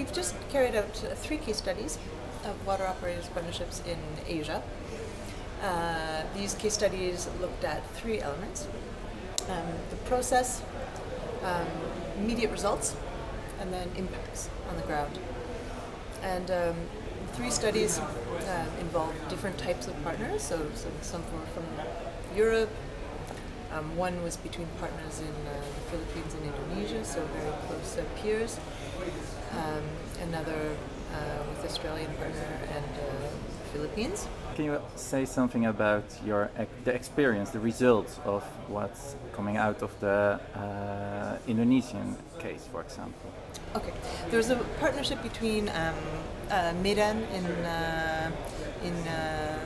we've just carried out three case studies of water operators partnerships in Asia. Uh, these case studies looked at three elements um, the process, um, immediate results, and then impacts on the ground. And um, three studies uh, involved different types of partners. So, so some were from Europe. Um, one was between partners in uh, the Philippines and Indonesia, so very close uh, peers. Um, another uh, with Australian partner and uh, Philippines. Can you say something about your the experience, the results of what's coming out of the uh, Indonesian case, for example? Okay, there was a partnership between um, uh, Medan in uh, in uh,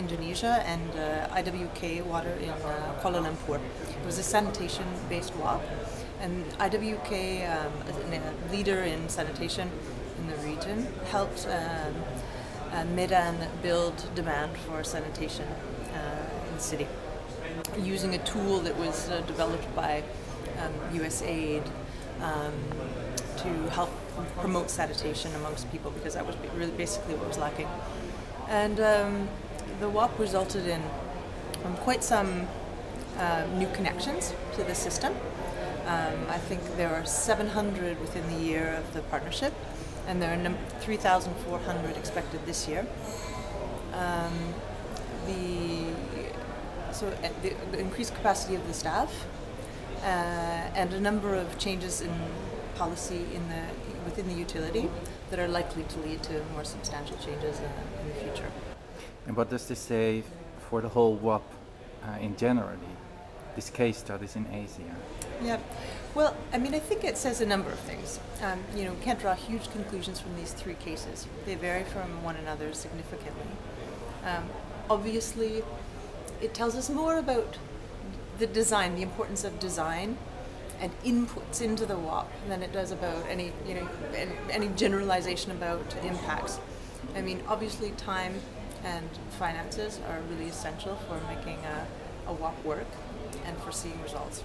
Indonesia and uh, IWK Water in uh, Kuala Lumpur. It was a sanitation-based WOP, and IWK, um, a leader in sanitation in the region, helped. Um, uh, Medan build demand for sanitation uh, in the city using a tool that was uh, developed by um, USAID um, to help promote sanitation amongst people because that was really basically what was lacking. And um, the WOP resulted in um, quite some uh, new connections to the system. Um, I think there are 700 within the year of the partnership and there are 3,400 expected this year. Um, the so uh, the, the, increased capacity of the staff uh, and a number of changes in policy in the within the utility that are likely to lead to more substantial changes in, in the future. And what does this say for the whole WOP uh, in generally? These case studies in Asia. Yeah. Well, I mean, I think it says a number of things. Um, you know, we can't draw huge conclusions from these three cases. They vary from one another significantly. Um, obviously, it tells us more about the design, the importance of design and inputs into the WOP than it does about any, you know, any generalization about impacts. I mean, obviously, time and finances are really essential for making a, a WOP work and for seeing results.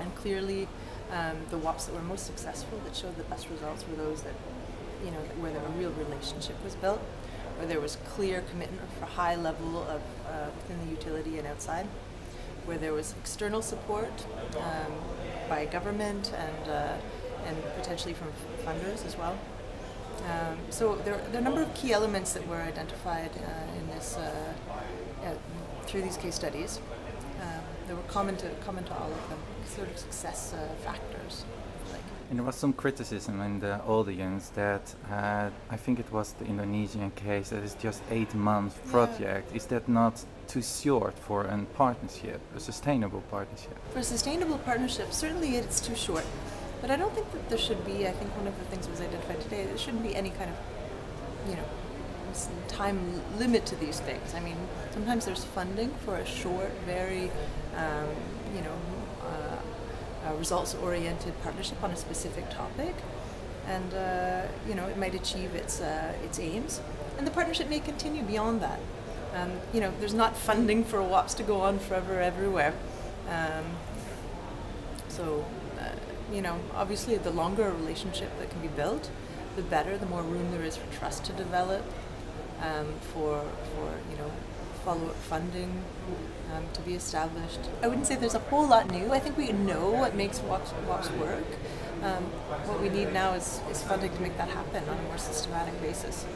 And clearly, um, the WOPs that were most successful, that showed the best results, were those that, you know, where a real relationship was built, where there was clear commitment for high level of uh, within the utility and outside, where there was external support um, by government and uh, and potentially from funders as well. Um, so there, there, are a number of key elements that were identified uh, in this uh, uh, through these case studies. Um, there were common to common to all of them, sort of success uh, factors. Like. And there was some criticism in the audience that uh, I think it was the Indonesian case that is just eight month project. Yeah. Is that not too short for a partnership, a sustainable partnership? For a sustainable partnership, certainly it's too short. But I don't think that there should be. I think one of the things was identified today. There shouldn't be any kind of, you know, time limit to these things. I mean, sometimes there's funding for a short, very, um, you know, uh, results-oriented partnership on a specific topic, and uh, you know, it might achieve its uh, its aims, and the partnership may continue beyond that. Um, you know, there's not funding for WOPs to go on forever everywhere. Um, so, you know, obviously, the longer a relationship that can be built, the better, the more room there is for trust to develop, um, for, for you know follow-up funding um, to be established. I wouldn't say there's a whole lot new. I think we know what makes WOPs, WOPs work. Um, what we need now is, is funding to make that happen on a more systematic basis.